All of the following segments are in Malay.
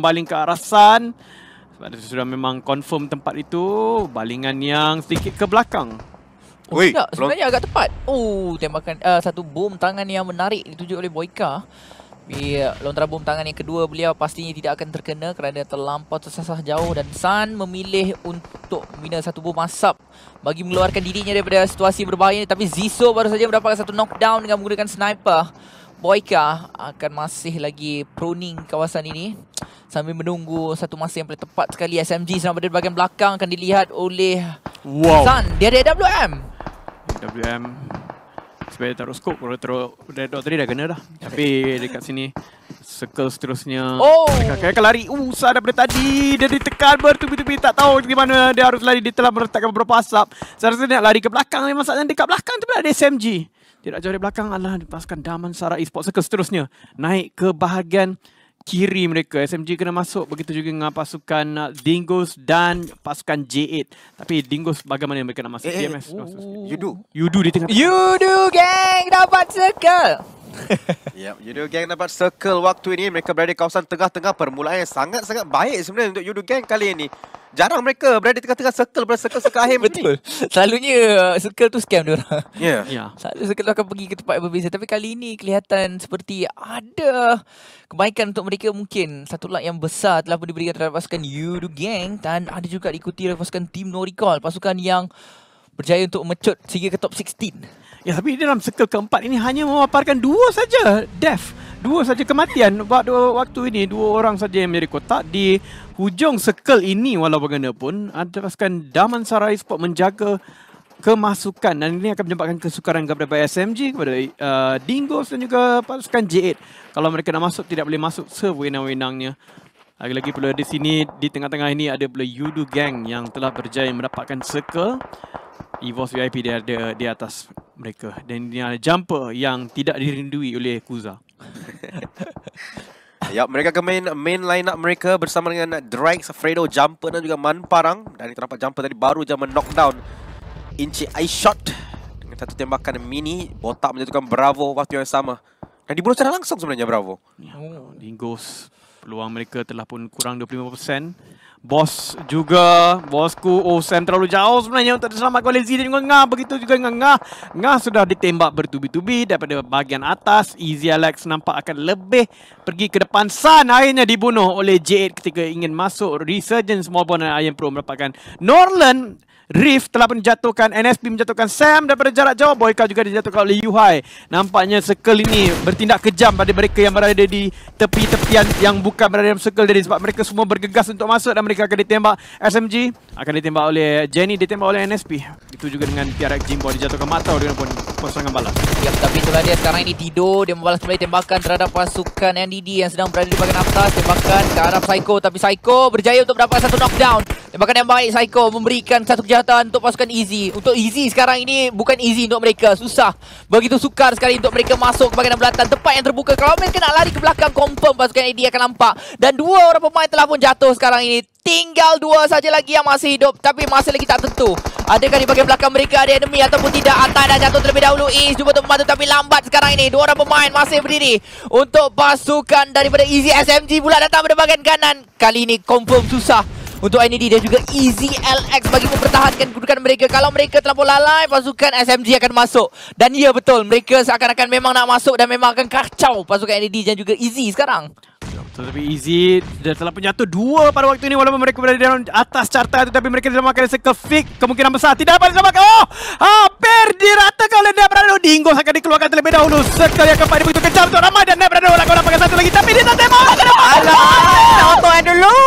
baling ke arah Sun. Sebab dia sudah memang confirm tempat itu. Balingan yang sedikit ke belakang. Oh, Oi, tidak, sebenarnya agak tepat. Oh, tembakan uh, satu bom tangan yang menarik dituju oleh Boyka. Tapi uh, lontar bom tangan yang kedua beliau pastinya tidak akan terkena kerana terlampau tersasar jauh dan Sun memilih untuk membina satu bom asap bagi mengeluarkan dirinya daripada situasi berbahaya ini. Tapi Ziso baru saja mendapatkan satu knockdown dengan menggunakan sniper. Boyka akan masih lagi proning kawasan ini sambil menunggu satu masa yang paling tepat sekali SMG sampai di bahagian belakang akan dilihat oleh wow. Sun. Dia ada AWM. WM Sebenarnya taruh scope Kalau taruh Red dot tadi dah kena dah. Tapi dekat sini Circle seterusnya. Oh. Kakak akan lari. Uh Usah daripada tadi Dia ditekan bertubi-tubi Tak tahu di mana dia harus lari. Dia telah meletakkan beberapa asap. Saya rasa dia nak lari ke belakang. Masalahnya dekat belakang tu pun ada SMG Tidak jauh dari belakang Allah Dipaskan Daman Sarah Esports Circle seterusnya. Naik ke bahagian kiri mereka. SMG kena masuk. Begitu juga dengan pasukan uh, Dingos dan pasukan J8. Tapi Dingos bagaimana mereka nak masuk? Eh, DMS. Eh, oh, you do. You do di tengah. You do gang dapat circle. yep, Yudu Gang dapat circle waktu ini. Mereka berada di kawasan tengah-tengah permulaan yang sangat-sangat baik sebenarnya untuk Yudu Gang kali ini. Jarang mereka berada di tengah-tengah circle pada circle-circle akhir Betul. Ni. Selalunya uh, circle tu scam dia orang. Ya. Yeah. yeah. Selalu circle tu akan pergi ke tempat yang berbeza. Tapi kali ini kelihatan seperti ada kebaikan untuk mereka mungkin. Satu lag yang besar telah pun diberikan terhadap pasukan Yudu Gang. Dan ada juga diikuti oleh pasukan Team No Recall. Pasukan yang berjaya untuk mecut sehingga ke top 16. Ya, tapi dalam circle keempat ini hanya memaparkan dua saja death. Dua saja kematian. Waktu, waktu ini dua orang saja yang menjadi kotak di hujung circle ini. Walau bagaimanapun ada pasukan Daman Sarai Sport menjaga kemasukan. Dan ini akan menyebabkan kesukaran kepada SMG kepada uh, Dingos dan juga pasukan J8 kalau mereka nak masuk tidak boleh masuk sewenang-wenangnya lagi-lagi pula di sini di tengah-tengah ini ada pula Yudu Gang yang telah berjaya mendapatkan circle EVOS VIP dia ada di atas mereka dan ini ada jumper yang tidak dirindui oleh Kuza Ya, mereka akan main main line up mereka bersama dengan Drax, Fredo, Jumper dan juga Man Parang. Dan kita nampak Jumper tadi baru je men-knockdown Inci Ice Shot dengan satu tembakan mini. Botak menjatuhkan Bravo waktu yang sama. Dan dibunuh secara langsung sebenarnya Bravo. Ya, oh. Dingos. Peluang mereka telah pun kurang 25%. Bos juga Bosku Oh Sam terlalu jauh sebenarnya Untuk diselamatkan oleh Z. Dan juga Ngah Begitu juga dengan Ngah. Ngah sudah ditembak bertubi-tubi Daripada bahagian atas. Easy Alex nampak akan lebih Pergi ke depan. Sun akhirnya dibunuh oleh J8 Ketika ingin masuk Resurgence maupun Iron Pro mendapatkan Norland Rift telah pun dijatuhkan NSP menjatuhkan Sam daripada jarak jauh. Boyka juga dijatuhkan oleh Yuhai Nampaknya circle ini bertindak kejam pada mereka yang berada di tepi-tepian Yang bukan berada dalam circle jadi Sebab mereka semua bergegas untuk masuk dan mereka akan ditembak. SMG Akan ditembak oleh Jenny, ditembak oleh NSP Itu juga dengan TRX Jimbo dijatuhkan Matau. Dengan pun kosongan balas. Ya, tapi itulah dia. Sekarang ini tidur Dia membalas kembali tembakan terhadap pasukan NDD yang sedang berada di bahagian atas. Tembakan ke arah Psycho tapi Psycho berjaya untuk mendapatkan satu knockdown. Tembakan yang baik Psycho memberikan satu kejahatan kejahatan untuk pasukan Easy. Untuk Easy sekarang ini bukan easy untuk mereka. Susah. Begitu sukar sekali untuk mereka masuk ke bahagian belakang. Tempat yang terbuka. Kalau mereka nak lari ke belakang, confirm pasukan AD akan nampak. Dan dua orang pemain telah pun jatuh sekarang ini. Tinggal dua saja lagi yang masih hidup. Tapi masih lagi tak tentu. Adakah di bahagian belakang mereka ada enemy ataupun tidak. Atai dah jatuh terlebih dahulu. East cuba untuk membantu tapi lambat sekarang ini. Dua orang pemain masih berdiri. Untuk pasukan daripada Easy SMG pula datang pada bahagian kanan. Kali ini confirm susah untuk NED dan juga Easy LX bagi mempertahankan kedudukan mereka. Kalau mereka terlalu lalai, pasukan SMG akan masuk. Dan ya betul, mereka seakan-akan memang nak masuk dan memang akan kacau pasukan NED dan juga Easy sekarang. Tetapi Easy dia telah penjatuh dua pada waktu ini walaupun mereka berada di atas carta tetapi mereka tidak makan circle fake kemungkinan besar tidak dapat diselamatkan. Oh! Hampir diratakan oleh Nebrado. Dingo akan dikeluarkan terlebih dahulu. Circle yang keempat begitu kejar untuk ramai dan Nebrado lakukan nampakkan satu lagi tapi dia tak tembak. Alah! Auto end dulu!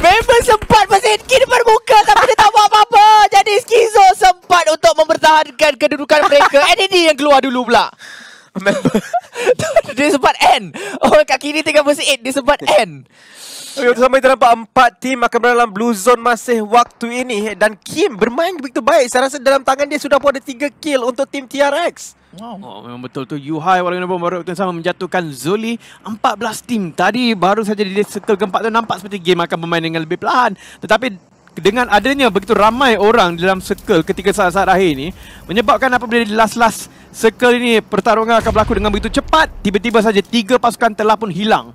Memang sempat masih di depan muka tapi dia tak buat apa-apa. Jadi Skizo sempat untuk mempertahankan kedudukan mereka. NDD yang keluar dulu pula. dia sempat end. Oh kat kiri tengah versi 8 dia sempat end. Okay, sampai kita nampak empat tim akan berada dalam blue zone masih waktu ini dan Kim bermain begitu baik. Saya rasa dalam tangan dia sudah pun ada 3 kill untuk tim TRX. Wow. Oh, memang betul tu Yuhai walaupun baru waktu sama menjatuhkan Zuli 14 tim. Tadi baru saja di circle keempat tu nampak seperti game akan bermain dengan lebih perlahan. Tetapi dengan adanya begitu ramai orang dalam circle ketika saat-saat akhir ini menyebabkan apabila di last-last circle ini pertarungan akan berlaku dengan begitu cepat tiba-tiba saja tiga pasukan telah pun hilang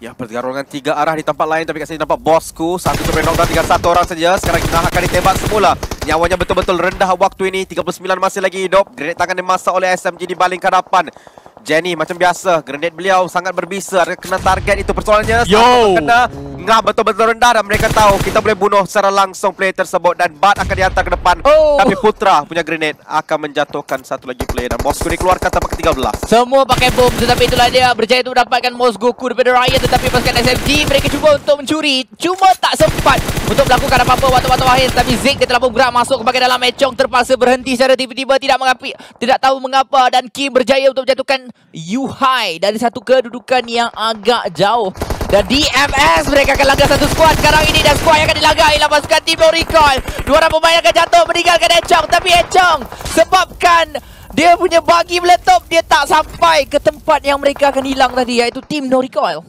Ya, pertarungan tiga arah di tempat lain tapi kat sini nampak bosku. Satu tu knockdown tinggal satu orang saja. Sekarang kita akan ditembak semula. Nyawanya betul-betul rendah waktu ini. 39 masih lagi hidup. Grenade tangan dimasak oleh SMG di baling ke depan. Jenny macam biasa, grenade beliau sangat berbisa. Ada kena target itu persoalannya. Yo. Satu kena ngah betul-betul rendah dan mereka tahu kita boleh bunuh secara langsung player tersebut dan Bat akan dihantar ke depan. Oh. Tapi Putra punya grenade akan menjatuhkan satu lagi player dan Bosku dikeluarkan tempat ke-13. Semua pakai bom tetapi itulah dia berjaya untuk mendapatkan Mosgoku daripada Ryan tetapi pasukan SMG mereka cuba untuk mencuri cuma tak sempat untuk melakukan apa-apa waktu-waktu akhir tapi Zik dia telah bergerak masuk ke bahagian dalam Echong terpaksa berhenti secara tiba-tiba tidak mengapi tidak tahu mengapa dan Kim berjaya untuk menjatuhkan Yuhai dari satu kedudukan yang agak jauh dan DMS mereka akan langgar satu squad sekarang ini. Dan squad yang akan dilagai oleh pasukan Team No Recall dua orang pemain akan jatuh meninggalkan Echong tapi Echong sebabkan dia punya bagi meletup Dia tak sampai ke tempat yang mereka akan hilang tadi Iaitu tim no recoil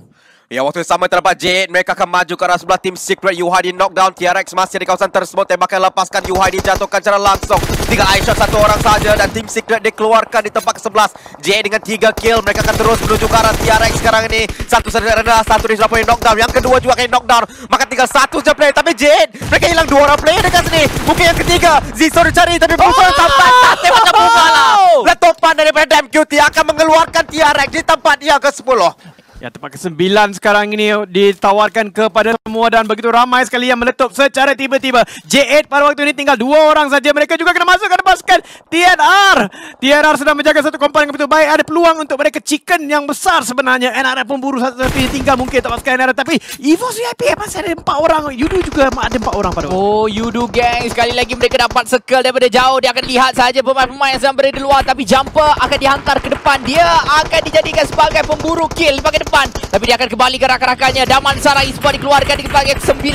Ya, waktu yang sama terdapat Jade. Mereka akan maju ke arah sebelah tim Secret. Yuhai di knockdown. TRX masih di kawasan tersebut. Tembakan lepaskan Yuhai dijatuhkan secara langsung. Tiga eyeshot satu orang saja. Dan tim Secret dikeluarkan di tempat ke-11. Jade dengan tiga kill. Mereka akan terus menuju ke arah TRX sekarang ini. Satu saja rendah. Satu di sebelah knockdown. Yang kedua juga akan knockdown. Maka tinggal satu saja player. Tapi Jade, mereka hilang dua orang player dekat sini. Mungkin yang ketiga. Zizo dicari. Tapi belum Oh! sampai. Tak macam bunga lah. Letupan daripada Cutie akan mengeluarkan TRX di tempat yang ke-10. Ya tempat ke-9 sekarang ini ditawarkan kepada semua dan begitu ramai sekali yang meletup secara tiba-tiba. J8 pada waktu ini tinggal dua orang saja. Mereka juga kena masuk ke pasukan TNR. TNR sedang menjaga satu komponen yang begitu baik. Ada peluang untuk mereka chicken yang besar sebenarnya. NRF pemburu satu tapi tinggal mungkin tak pasukan NRF. Tapi EVOS VIP masih ada empat orang. Yudu juga ada empat orang pada waktu Oh Yudu gang Sekali lagi mereka dapat circle daripada jauh Dia akan lihat saja pemain-pemain yang sedang berada di luar Tapi jumper akan dihantar ke depan Dia akan dijadikan sebagai pemburu kill di bahagian depan. Tapi dia akan kembali ke rakan-rakannya. Daman Sarah Esports dikeluarkan di bahagian ke-9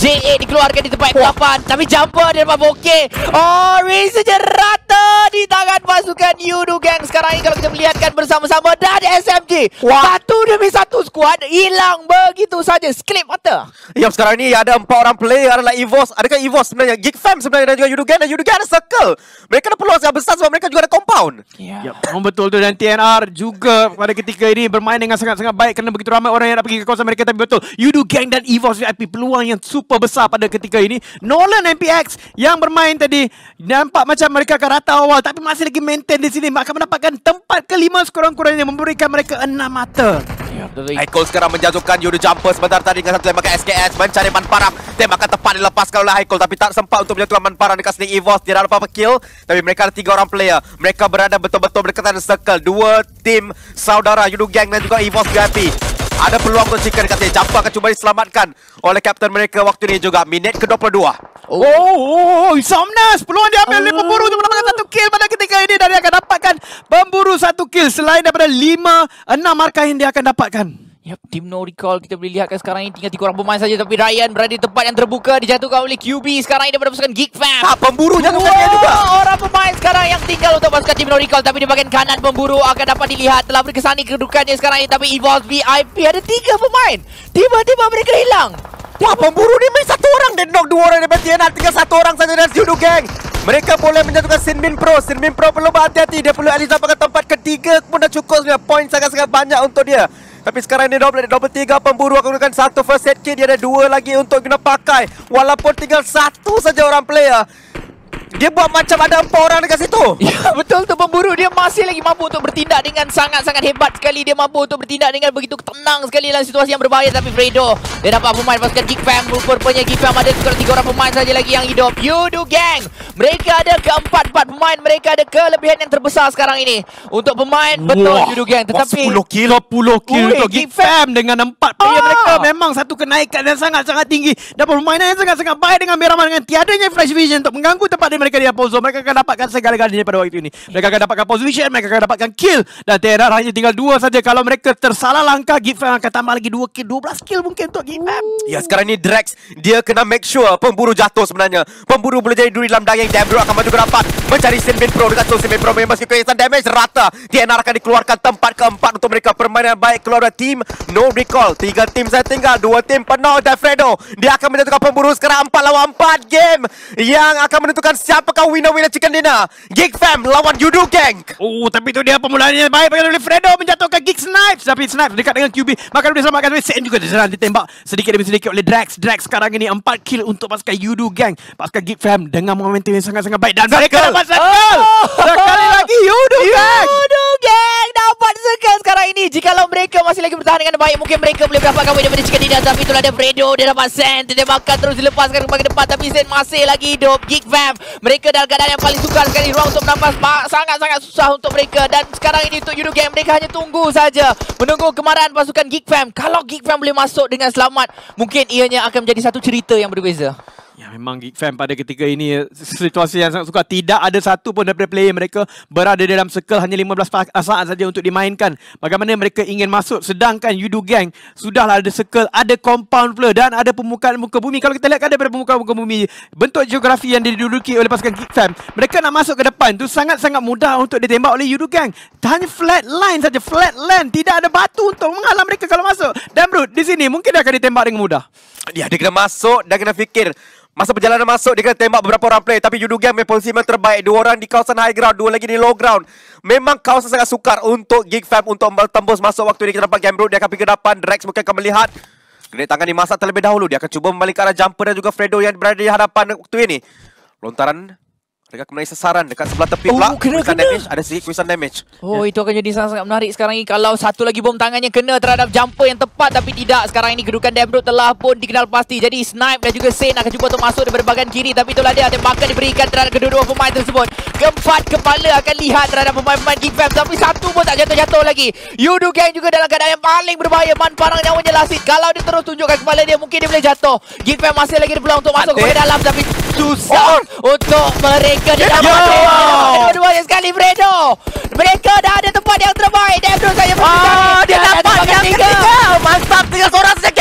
JA dikeluarkan di tempat ke-8 Tapi jumper dia dapat bokeh. Oh Ray saja rata di tangan pasukan Yudu gang Sekarang ini kalau kita melihatkan bersama-sama Dari SMG Wah. Satu demi satu squad Hilang begitu saja Sklip mata Ya sekarang ni ada empat orang player adalah EVOS. Adakah EVOS sebenarnya? Geek Fam sebenarnya dan juga Yudugan dan Yudugan ada circle. Mereka ada peluang sangat besar sebab mereka juga ada compound. Ya, memang betul tu dan TNR juga pada ketika ini bermain dengan sangat-sangat baik kerana begitu ramai orang yang nak pergi ke kawasan mereka tapi betul Yudu Gang dan EVOS VIP peluang yang super besar pada ketika ini Nolan MPX yang bermain tadi nampak macam mereka akan rata awal tapi masih lagi maintain di sini akan mendapatkan tempat kelima sekurang-kurangnya memberikan mereka enam mata Ya Haikul sekarang menjatuhkan Yudu jumper sebentar tadi dengan satu tembakan SKS mencari Man Parang. Tembakan tepat dilepaskan oleh Haikul tapi tak sempat untuk menjatuhkan Man Parang dekat sini EVOS. Tidak ada apa-apa kill tapi mereka ada tiga orang player. Mereka berada betul-betul berdekatan circle. Dua tim saudara Yudu Gang dan juga EVOS VIP. Ada peluang untuk chicken sini. Jumper akan cuba diselamatkan oleh kapten mereka waktu ini juga. Minit ke-22. Oh, oh, oh Somnas peluang diambil oleh pemburu untuk mendapatkan satu kill pada ketika ini dan dia akan dapatkan pemburu satu kill selain daripada lima enam markah yang dia akan dapatkan. Yap, tim no recall kita boleh lihatkan sekarang ini tinggal tiga orang pemain saja tapi Ryan berada di tempat yang terbuka dijatuhkan oleh QB sekarang ini daripada pasukan Geek Fam. Ah, pemburu jangan dia juga. Orang pemain sekarang yang tinggal untuk pasukan tim no recall tapi di bahagian kanan pemburu akan dapat dilihat telah berkesani kedudukannya sekarang ini tapi Evolve VIP ada tiga pemain. Tiba-tiba mereka hilang. Wah, pemburu ni main satu orang dan knock dua orang daripada TNR. Tinggal satu orang saja dari Judo Gang. Mereka boleh menjatuhkan Sinmin Pro. Sinmin Pro perlu berhati-hati. Dia perlu Aliza pakai tempat ketiga pun dah cukup sebenarnya. Poin sangat-sangat banyak untuk dia. Tapi sekarang ini double, double tiga pemburu akan gunakan satu first aid kit. Dia ada dua lagi untuk guna pakai. Walaupun tinggal satu saja orang player. Dia buat macam ada empat orang dekat situ. Ya betul tu pemburu dia masih lagi mampu untuk bertindak dengan sangat-sangat hebat sekali. Dia mampu untuk bertindak dengan begitu tenang sekali dalam situasi yang berbahaya. Tapi Fredo dia dapat pemain pasukan Geek Fam. Rupanya Geek Fam ada sekurang tiga orang pemain saja lagi yang hidup. Yudu Gang. Mereka ada keempat-empat pemain. Mereka ada kelebihan yang terbesar sekarang ini. Untuk pemain betul Wah. Yudu Gang. Tetapi Wah, 10 kill. 10 kill Ui, untuk Geek Fam dengan empat player Ah. mereka. Memang satu kenaikan yang sangat-sangat tinggi. Dan permainan yang sangat-sangat baik dengan Miraman dengan tiadanya flash vision untuk mengganggu tempat di mereka di Apozo mereka akan dapatkan segala-galanya pada waktu ini. Mereka akan dapatkan position mereka akan dapatkan kill. Dan TNR hanya tinggal dua saja. Kalau mereka tersalah langkah Geek Fam akan tambah lagi dua kill 12 kill mungkin untuk Geek Fam. Ya sekarang ni Drex Dia kena make sure Pemburu jatuh sebenarnya. Pemburu boleh jadi duri dalam daging. Damn akan maju ke depan Mencari Sinbin Pro. Dekat tu Sinbin Pro Members kekuatan damage rata. TNR akan dikeluarkan Tempat keempat untuk mereka. Permainan baik keluar dari tim No recall. Tiga tim saya tinggal Dua tim penuh. Dan Fredo Dia akan menentukan pemburu sekarang. 4 lawan 4 game Yang akan menentukan siapa siapakah winner-winner chicken dinner? Geek Fam lawan Yudu Gang. Oh, tapi tu dia permulaannya baik bagi oleh Fredo menjatuhkan Geek Snipes. Tapi Snipes dekat dengan QB. Maka dia selamatkan tapi Sen juga diserang ditembak sedikit demi sedikit oleh Drax. Drax sekarang ini 4 kill untuk pasukan Yudu Gang. Pasukan Geek Fam dengan momentum yang sangat-sangat baik dan mereka dapat circle. Sekali lagi Yudu Gang. Mereka masih lagi bertahan dengan baik, mungkin mereka boleh mendapatkan win daripada Dinner. Tapi itulah dia Fredo. Dia dapat Sen. Dia makan terus dilepaskan ke depan. Tapi Sen masih lagi hidup. Geek Fam. Mereka dalam keadaan yang paling sukar sekali. Ruang untuk menampas sangat-sangat susah untuk mereka. Dan sekarang ini untuk Yudu Gang, mereka hanya tunggu saja. Menunggu kemarahan pasukan Geek Fam. Kalau Geek Fam boleh masuk dengan selamat, mungkin ianya akan menjadi satu cerita yang berbeza. Ya memang Geek Fam pada ketika ini situasi yang sangat sukar tidak ada satu pun daripada player mereka berada dalam circle hanya 15 saat saja untuk dimainkan. Bagaimana mereka ingin masuk sedangkan Yudu Gang sudahlah ada circle, ada compound pula dan ada permukaan muka bumi. Kalau kita lihat kan daripada permukaan muka bumi bentuk geografi yang diduduki oleh pasukan Geek Fam, mereka nak masuk ke depan tu sangat-sangat mudah untuk ditembak oleh Yudu Gang. Hanya flat line saja, flat land, tidak ada batu untuk menghalang mereka kalau masuk. Dan bro, di sini mungkin dia akan ditembak dengan mudah. Ya, dia kena masuk dan kena fikir Masa perjalanan masuk dia kena tembak beberapa orang play tapi Yudu Gang punya posisi memang terbaik. Dua orang di kawasan high ground, dua lagi di low ground. Memang kawasan sangat sukar untuk Geek Fam untuk tembus masuk waktu ini kita dapat game bro. Dia akan pergi ke depan, Rex mungkin akan melihat. Kena tangan dimasak terlebih dahulu. Dia akan cuba membalik arah jumper dan juga Fredo yang berada di hadapan waktu ini. Lontaran mereka kembali sasaran dekat sebelah tepi oh, pula. Kena, kena. kena. damage. Ada sedikit kuisan damage. Oh, ya. itu akan jadi sangat-sangat menarik sekarang ini. Kalau satu lagi bom tangannya kena terhadap jumper yang tepat. Tapi tidak. Sekarang ini kedudukan Demro telah pun dikenal pasti. Jadi Snipe dan juga Sane akan cuba untuk masuk dari bahagian kiri. Tapi itulah dia. Tembakan diberikan terhadap kedua-dua pemain tersebut. Keempat kepala akan lihat terhadap pemain-pemain Fam. Tapi satu pun tak jatuh-jatuh lagi. Yudu Gang juga dalam keadaan yang paling berbahaya. Man parang nyawanya lasit. Kalau dia terus tunjukkan kepala dia, mungkin dia boleh jatuh. Fam masih lagi berpeluang untuk masuk ke dalam. Tapi susah oh. untuk mereka mereka di dalam Dua-dua yang sekali Fredo Mereka dah ada tempat yang terbaik. Dia terus saya ah, Dia dapat yang ketiga. Mantap tiga seorang saja.